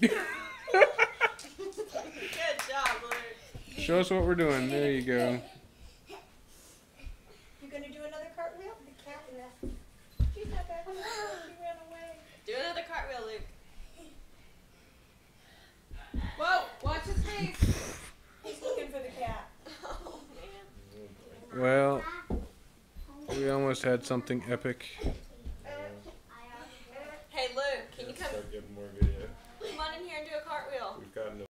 Good job, Luke. Show us what we're doing. There you go. You gonna do another cartwheel? The cat left. She's not back. She ran away. Do another cartwheel, Luke. Whoa! Watch his face. He's looking for the cat. Oh man. Well, we almost had something epic. here and do a cartwheel. We've got